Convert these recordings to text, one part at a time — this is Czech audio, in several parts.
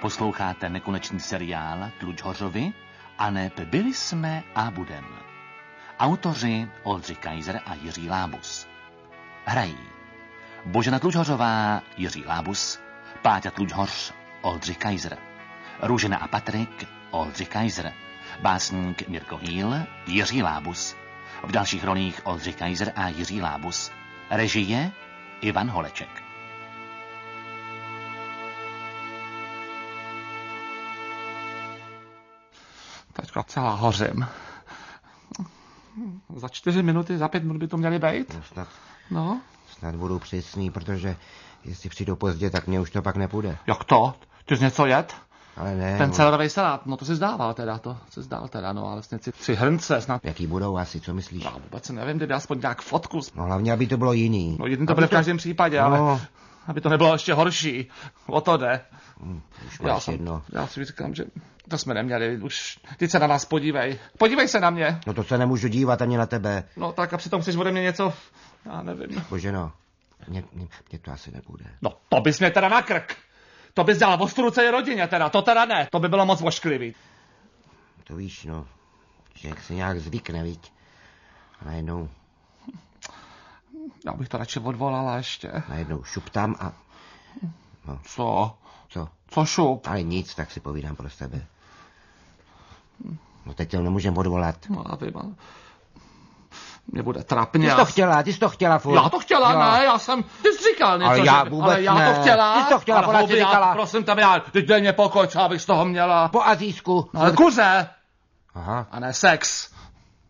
Posloucháte nekonečný seriál Tlučhořovi a neb byli jsme a budem. Autoři Oldřich Kaiser a Jiří Lábus. Hrají Božena Tlučhořová, Jiří Lábus, Páťa Tlučhoř, Oldřich Kaiser, Růžena a Patrik, Oldřich Kaiser, básník Mirko Hýl, Jiří Lábus, v dalších rolích Oldřich Kaiser a Jiří Lábus, režie Ivan Holeček. Teďka celá hořím. Za čtyři minuty, za pět minut by to měly být. No, snad, No, snad budu přesný, protože jestli přijdu pozdě, tak mě už to pak nepůjde. jak to? Ty jsi něco jet? Ale ne, Ten no, celerový salát, no to si zdával teda, to si zdál teda, no ale vlastně si tři hrnce snad. jaký budou asi, co myslíš? Já vůbec nevím, kdyby aspoň nějak fotku. No hlavně, aby to bylo jiný. No jedný to bude v každém případě, ale No, aby to nebylo ještě horší. O to jde. už Já, jsem, jedno. já si říkám, že to jsme neměli, už, teď se na nás podívej. Podívej se na mě. No to se nemůžu dívat ani na tebe. No tak a přitom chceš ode mě něco, já nevím. Bože no, mě, mě, mě to asi nebude. No to bys mě teda na krk. To bys dělal ostruce celé rodině teda, to teda ne, to by bylo moc ošklivý. To víš, no, že jak se nějak zvykne, viď? A najednou, Já bych to radši odvolala ještě. najednou šup tam a Co? co? Co šup? Ale nic, tak si povídám pro sebe. No teď to nemůžem odvolat. No já vím, ale... Mě bude trapně. Ty jsi to chtěla, ty jsi to chtěla furt. Já to chtěla, Jo. ne, já jsem, ty jsi říkal něco, Ale já vůbec ale já ne. to chtěla. Ty jsi to chtěla, ale houby, jsi já, říkala. prosím tebe, já, teď dej mě pokoj, co abych z toho měla. Po azijsku. No ale kuře, Aha, a ne sex.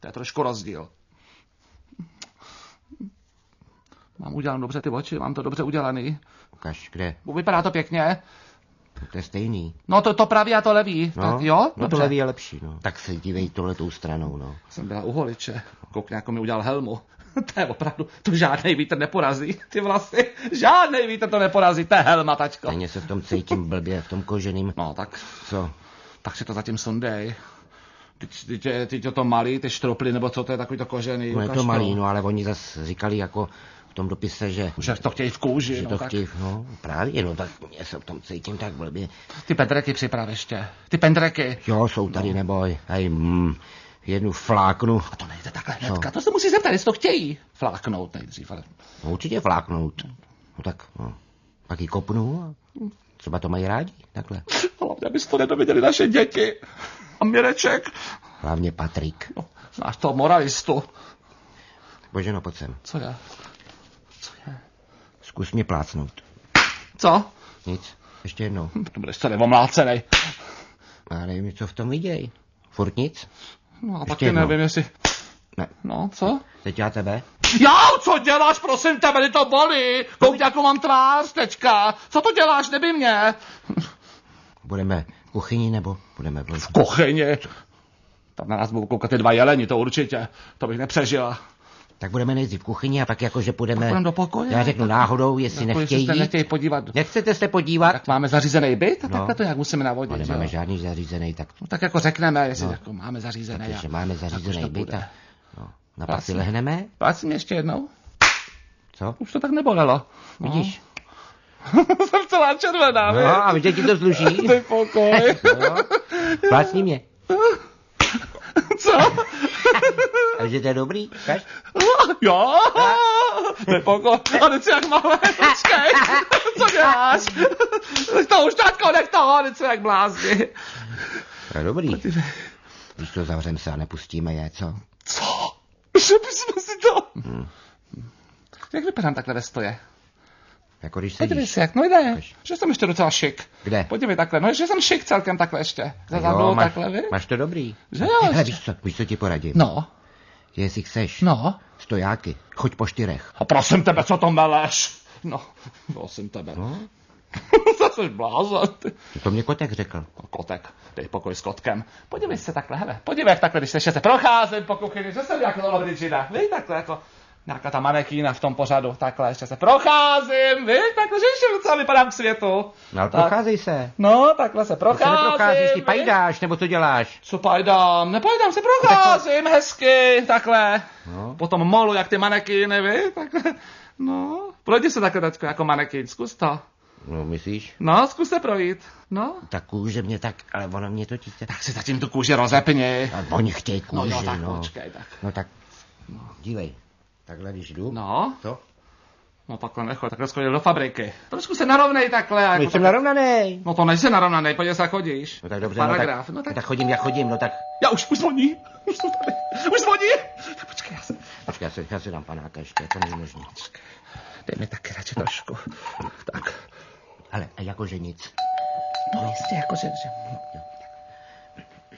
To je trošku rozdíl. Mám udělat dobře ty oči, mám to dobře udělaný. ukaž, kde? Vypadá to pěkně. To je stejný. No to, to pravý a to levý. No, tak jo? no to levý je lepší, no. Tak se dívej tohletou stranou, no. Jsem byla u holiče. Koukni, jako mi udělal helmu. to je opravdu, to žádný vítr neporazí. Ty vlasy, žádný vítr to neporazí. To je helma, tačko. Stejně se v tom cítím blbě, v tom koženým. No tak, Co? tak si to zatím sundej. Je- teď je to malý, ty štroply, nebo co to je takový to kožený. No je to malý, no ale oni zase říkali jako v tom dopise, že, Že to chtějí v kůži, že no, to tak. chtějí, no právě, no tak já se v tom cítím tak blbě. Ty pendreky připrav ještě. Ty pendreky. Jo, jsou tady, neboj. Hej, mm, jednu fláknu. A to nejde takhle hnedka, to se musí zeptat, jestli to chtějí. Fláknout nejdřív, ale... No, určitě fláknout. No tak, no. Pak ji kopnu a třeba to mají rádi, takhle. Hlavně, abys to nedověděli naše děti. A Mireček. Hlavně Patrik. No, znáš toho moralistu. Bože, no pojď sem. Co je? Co je? Zkus mě plácnout. Co? Nic. Ještě jednou. To budeš celý omlácenej. Já nevím, co v tom viděj. Furt nic? No a taky jednou. nevím, jestli... Ne. No, co? Teď já tebe? Já, co děláš, prosím tebe, ty to bolí. Koukni, jakou mám tvář teďka. Co to děláš, neby mě. Budeme v kuchyni nebo budeme v ložu? Kuchyni. Tam na nás budou koukat ty dva jeleni, to určitě. To bych nepřežila. Tak budeme nejdřív v kuchyni a pak jakože půjdeme... Půjdeme do pokoje. Já řeknu náhodou, jestli Jako, nechtějí jít. nechtějí podívat. Nechcete se podívat? Tak máme zařízený byt a No. takhle to nějak musíme navodit. No, nemáme jo? žádný zařízený, tak No, tak jako řekneme, jestli No. jako máme zařízený. takže a- máme tak zařízený to byt a... No, na pak si lehneme, mě ještě jednou. co? Už to tak nebolelo. No. Vidíš? Jsem celá červená, No, a vidíte, ti to sluší. Dej pokoj. No, plácni mě. Co? Takže to je dobrý, ukaž. Jo? Dej pokoj. A teď si jak malé, počkej. Co děláš? Nech to už, tatko, nech toho, teď si jak blázni. To je dobrý. Když to zavřem se a nepustíme je, co? Co? Že bychom si to... Jak vypadám takhle ve stoje? Jako když Podívej sedíš. se, jak no jde. Ukaž. Že jsem ještě docela šik. Kde? Podívej takhle, no že jsem šik celkem takhle ještě. Za Jo, máš, takhle, vy? máš to dobrý. Že jo, Hele, víš co, víš co ti poradím? No, Jestli chceš, no. stojáky, choď po čtyřech. A prosím tebe, co to meleš? No, prosím tebe. No, Zase blázen, ty. to mě kotek řekl. No, Kotek, dej pokoj s kotkem. Podívej se takhle, hele, podívej jak takhle, když se ještě se procházím po kuchyni, že jsem jako Lobridžina, víš, takhle jako nějaká ta manekýna v tom pořadu, takhle ještě se procházím, víš, takhle, že ještě docela vypadám k světu. No ale Tak. procházej se. No, takhle se To se procházím. neprocházíš, ty pajdáš, nebo co děláš? Co pajdám? Nepajdám, se procházím hezky, takhle. No. Potom molu, jak ty manekýny, víš, takhle. No, projdi se takhle teďko jako manekýn, zkus to. No, myslíš? No, zkus se projít. No. Ta kůže mě tak, ale ono mě to títe. Tak si zatím tu kůži rozepni. A oni chtějí No kůži, jo, tak no. počkej, tak. No tak, dívej. Takhle, když jdu. No, To? no takhle nechoď, takhle schodil do fabriky. Trošku se narovnej takhle. Jako Nejsem tak... narovnaný. No to nejsi narovnanej, podívej se, chodíš. No tak dobře, Paragraf, no no tak, tak. no tak chodím, jak chodím, no tak. Já už, už zvoní. Už jsou tady. Už zvoní. Tak počkej, já se... Počkej, já si, já si dám panáka ještě, to není možné. Dej mi taky radši trošku. Tak. Ale a jakože nic. No jistě, jako že... že...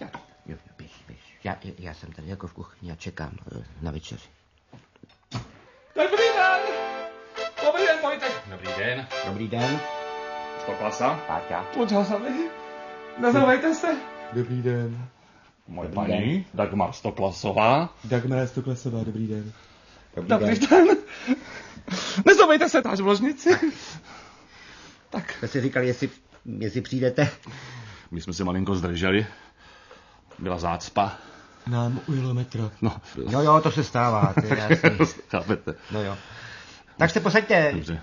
Jo, jo, běž, běž. Já, já jsem tady jako v kuchyni a čekám eh, na večeři. Dobrý den! Dobrý den, Vojtek. Dobrý den. Dobrý den. Stoklasa. Páťa. Počal jsem Nezavejte se. Dobrý den. Moje Dobrý paní, Dagmar Stoklasová. Dagmar Stoklasová, dobrý den. Dobrý, Dobrý den. den. Nezavejte se, táž v ložnici. Tak. Jste si říkali, jestli, jestli přijdete. My jsme se malinko zdrželi. Byla zácpa. Nám ujelo metro. No, No jo, to se stává, to je jasný. chápete. No jo. Tak se posaďte. Dobře.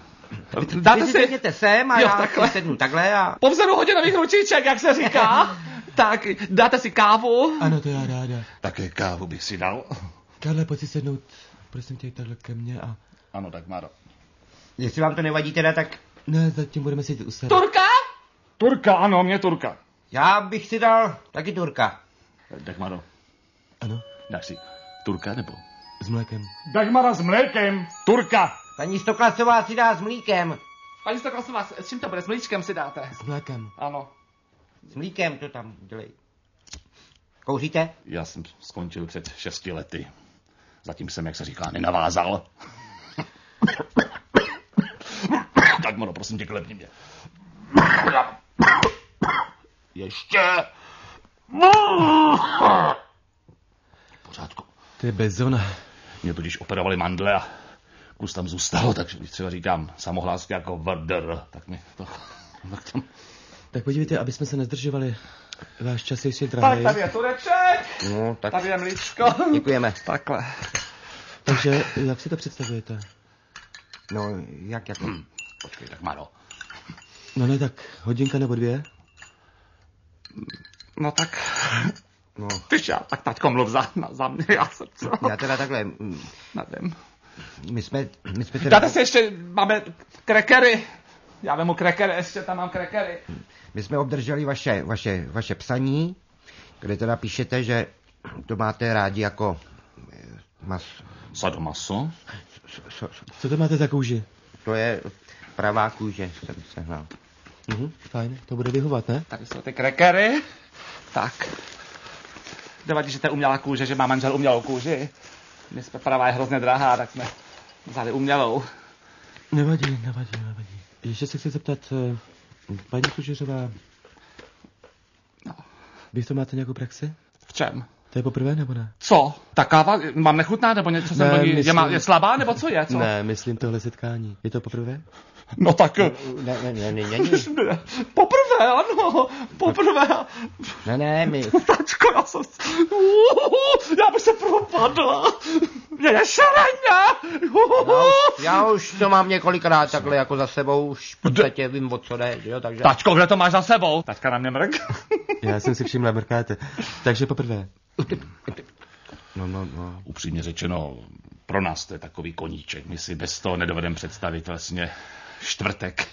Vy Dáte si si sem a Jo, já takhle. si sednu takhle a... po vzoru hodinových ručiček, jak se říká. tak, dáte si kávu. Ano, to já ráda. Také kávu bych si dal. Karle, pojď si sednout, prosím tě, takhle ke mně a... Ano, Dagmaro. Jestli vám to nevadí teda, tak Ne, zatím budeme sedět u sebe. Turka? Turka, ano, mě Turka. já bych si dal taky turka. Dagmaro, Ano, dáš si Turka nebo? s mlékem. Dagmara s mlékem. Turka. Paní Stoklasová si dá s mlíkem. Paní Stoklasová, s čím to bude? S mlíčkem si dáte? S mlékem. Ano. S mlíkem to tam dělej. Kouříte? Já jsem skončil před šesti lety. Zatím jsem, jak se říká, nenavázal. tak, Moro, prosím tě, klepni mě. Ještě. To je bezona. Mě totiž operovali mandle a kus tam zůstal, takže když třeba říkám samohlásky jako vrdr, tak mi to... Tak, tam... Tak podívejte, aby jsme se nezdržovali. Váš čas je ještě tak drahý. tady je tureček, No, tak tady je mlíčko. děkujeme. Takhle. Takže jak si to představujete? No, jak jako? Počkej, tak Maro. No ne, tak hodinka nebo dvě? No tak, No, ty já, tak taťko mluv za, na, za mě, já jsem co? já teda takhle, mm, Nevím. my jsme, my jsme teda... Dáte si ještě, máme krekery. Já vemu krekery, ještě tam mám krekery. My jsme obdrželi vaše, vaše, vaše psaní, kde teda píšete, že to máte rádi jako eh, mas, Sadomaso? so, so, so, Co to máte za kůži? to je pravá kůže, jsem sehnal. Mhm, fajn, to bude vyhovat, ne? Tady jsou ty krekery. Tak. Nevadí, že to je umělá kůže, že má manžel umělou kůži. My jsme pravá je hrozně drahá, tak jsme vzali umělou. Nevadí, nevadí, nevadí. Ještě se chci zeptat, eh, paní Kužeřová, No. vy v tom máte nějakou praxi? V čem? To je poprvé nebo ne? Co? Ta káva mám nechutná, nebo něco jsem Ne, ní, je, myslím- má, je slabá, nebo co je? Co? Ne, myslím tohle setkání. Je to poprvé? No tak... Ne, ne, ne, ne, není. Poprvé, ano, poprvé. Ne, ne, my, Tačko, já jsem... Já bych se propadla. Mě je šeleně. já už, já už to mám několikrát takhle jako za sebou, už v podstatě vím, o co jde, jo, takže... Tačko, kde to máš za sebou? Tačka na mě mrk. Já jsem si všimla, mrkáte. Takže poprvé. No, no, no. Upřímně řečeno, pro nás to je takový koníček. My si bez toho nedovedeme představit vlastně čtvrtek.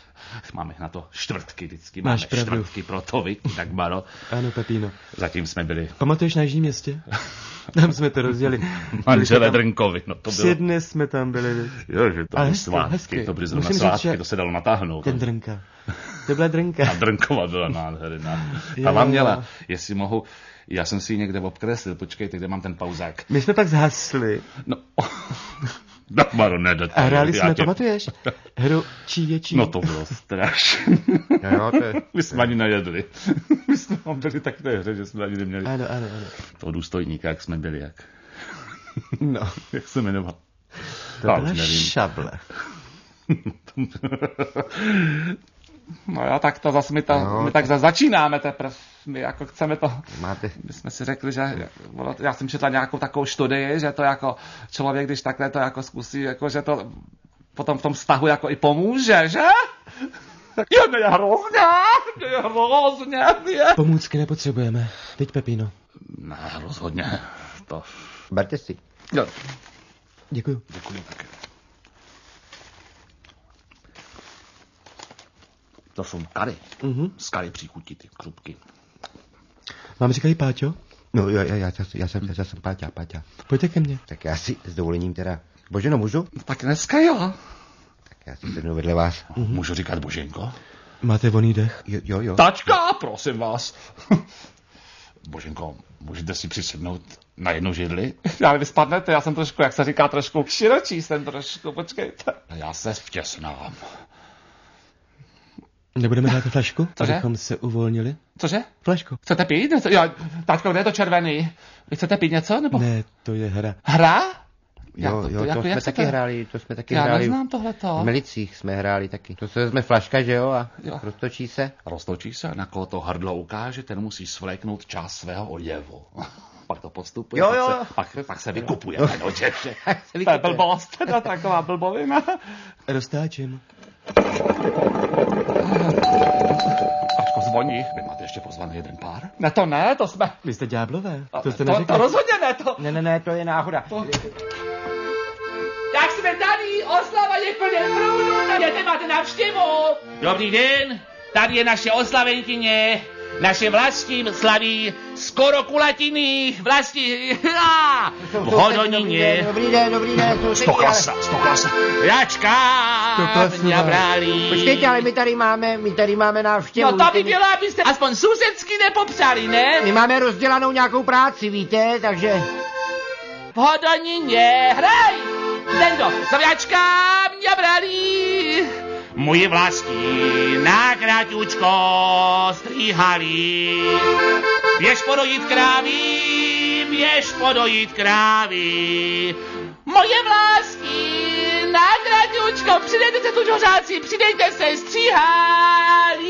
Máme na to čtvrtky vždycky. Máš Máme pravdu. čtvrtky pro to, vy, tak Baro. Ano, Pepíno. Zatím jsme byli Pamatuješ na Jižním městě? Tam jsme to rozdělili. manželé Drnkovi. No to Tři bylo... dny jsme tam byli. Jo, že to byly svátky, hezky. to byly zrovna Musím říct, svátky, že- to se dalo natáhnout. Ten drnka. To byla drnka. A Drnkova byla nádherná. Vám měla, jestli mohu, já jsem si ji někde obkreslil, počkejte, kde mám ten pauzák. My jsme pak zhasli No, Dagmaro, ne, do a hráli jsme, tě- pamatuješ? Hru čí je čí. No to bylo strašné. Jo, jo, to je... My jsme ani nejedli. My jsme tam byli tak v té hře, že jsme ani neměli Ano, ano, ano. toho důstojníka, jak jsme byli, jak, No, jak se jmenoval. to byla šable. No já tak to zase my, to, No. my tak zase začínáme teprve. My jako chceme to, Máte... my jsme si řekli, že ono- já jsem četla nějakou takovou studii, že to jako člověk, když takhle to jako zkusí, jako že to potom v tom vztahu jako i pomůže, že? Je mě hrozně, mě hrozně. Pomůcky nepotřebujeme. Teď, Pepino. Ne, rozhodně. To... Berte si. Jo, Děkuju. děkuji taky. To jsou kary. Mhm. Z kary příchutí ty křupky. Vám říkají Páťo? No jo, já, já, já, já, jsem, já jsem Páťa, Páťa. Pojďte ke mně. Tak já si s dovolením teda... Boženo, můžu? Tak dneska jo. Tak já si sednu vedle vás. Můžu říkat Boženko? Máte voný dech? Jo, jo, jo. Tačka, prosím vás. Boženko, můžete si přisednout na jednu židli? Já vy spadnete, já jsem trošku, jak se říká, trošku širočí jsem trošku, počkejte. Já se vtěsnám. Nebudeme dát flašku? Cože? Abychom se uvolnili? Cože? Flašku. Chcete pít něco? Jo, tačko, kde je to červený? Vy chcete pít něco? Nebo Ne, to je hra. hra? Jo, jo, to, jako, jsme jak taky chcete? hráli, to jsme taky Já hráli. neznám tohleto. V Milicích jsme hráli taky. To se vezme flaška, že jo, a Jo. roztočí se. Roztočí se, na koho to hrdlo ukáže, ten musí svléknout část svého oděvu. pak to postupuje, Jo, pak, jo. Se, pak, pak se vykupuje oděv. že? Tak se To je vykupuje. blbost, teda taková blbovina. Roztáčím. Ačko zvoní. Vy máte ještě pozvaný jeden pár? Ne, to ne, to jsme... Vy jste ďáblové. To, To jste to, to rozhodně ne, to... Ne, ne, ne, to je náhoda. Tak jsme tady, oslava je plně průdu, tady máte návštěvu. Dobrý den, tady je naše oslavenkyně, naše vlastní slaví skoro kulatiny, vlastní, v Hodonině. Dobrý den, dobrý den. to Sto klasa, sto klasa. Jačka mě brali. ale- Počkejte, ale my tady máme, my tady máme návštěvu. No to by bylo, abyste aspoň sousedsky nepopřali, ne? My máme rozdělanou nějakou práci, víte, takže... V Hodonině, hraj! Tento, zaviačka mě brali. Moje vlastní na kratučko stříhali. Běž podojit krávy, běž podojit krávy. Moje vlásky na kratučko, přidejte se tu žořáci, přidejte se, stříhali.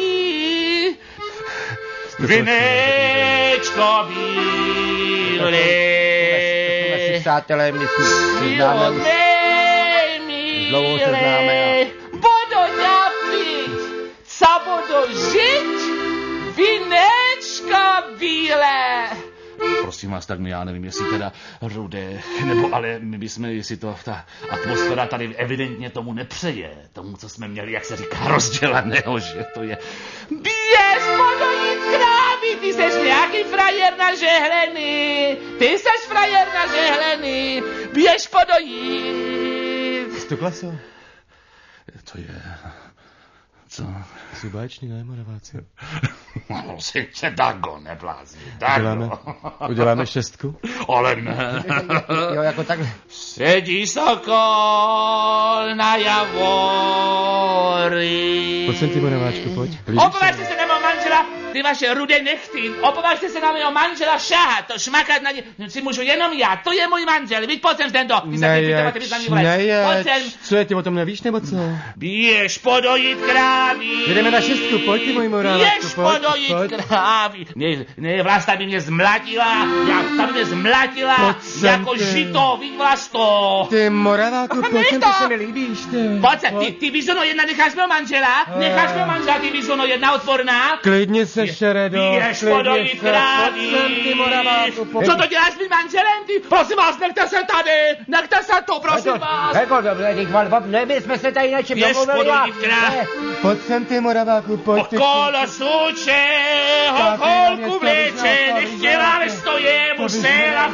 Vinečko bílé. Přátelé, my my známe už. Dlouho se známe budu žít, vinečko bílé. Prosím vás, tak my já nevím, jestli teda rudé, nebo ale my bychom, jestli to ta atmosféra tady evidentně tomu nepřeje, tomu, co jsme měli, jak se říká, rozdělaného, že to je Běž podojit krávy, ty seš nějaký frajer na žehleny, ty seš frajer na žehleny, běž podojit. Sto klaso. To je... Co? Jsou báječní, ne, Moraváci? Prosím tě, Dago, neblázni, Uděláme, Dago. uděláme šestku? Ale ne. Jo, jako takhle. Sedí sokol na javory. Pojď sem ty, Moraváčku, pojď. Opovažte se na ty vaše rudé nechty. Opovažte se na mého manžela šahat, to šmakat na ně. No, si můžu jenom já, to je můj manžel. Víď, pojď sem tento. Nejeď. sem. Co je, ty o tom nevíš, nebo co? Běž podojit krávy. Jedeme na šestku, pojď ty, můj Moraváčku, Běž pojď, podojit pojď. krávy. Ne, ne, vlasta by mě zmlatila, já tam mě zmlatila, Pojď jako ty. žito, víď vlasto. Ty Moraváku, Ach, pojď sem, to. se mi líbíš, ty. Pojď se, ty, ty bizono jedna necháš mého manžela, necháš mého manžela, ty bizono jedna otvorná. Klidně se, Šeredo, Běž klidně se. sem, ty Moraváku. Co to děláš s mým manželem, ty? Prosím vás, nechte se tady, nechte se to, prosím vás. Jako dobře, teď vám, ne, my jsme se tady na čem Běž domluvili a- ne, Pojď sem, ty Moraváku, pojď, ty. Okolo suče, ho jenom vleče, nechtěla vyznáte. Musela.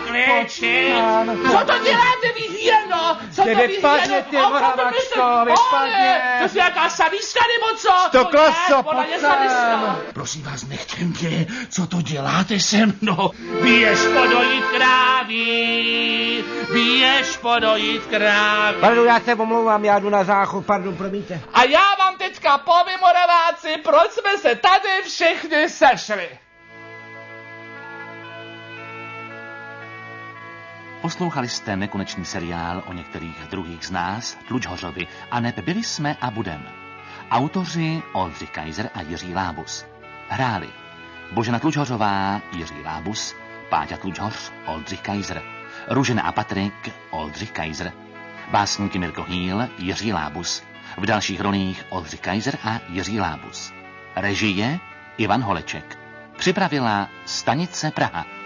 Ano. Co to děláte, vy hyeno? Co to vy vypadně, hyeno? ty O, Moraváčko, to myslíte? vypadně. Ole, To je jaká sadiska nebo co? To je, klaso. Prosím vás, nechte mě, co to děláte se mnou? Běž podojit krávy, běž podojit krávy. Pardon, já se omlouvám, já jdu na záchod, pardon, promiňte. A já vám teďka povím, Moraváci, proč jsme se tady všichni sešli. Poslouchali jste nekonečný seriál o některých druhých z nás, Tlučhořovi, a neb byli jsme a budem. Autoři Oldřich Kaiser a Jiří Lábus. Hráli Božena Tlučhořová, Jiří Lábus, Páťa Tlučhoř, Oldřich Kaiser, Ružena a Patrik, Oldřich Kaiser, básníky Mirko Hýl, Jiří Lábus, V dalších rolích Oldřich Kaiser a Jiří Lábus. Režie Ivan Holeček. Připravila Stanice Praha.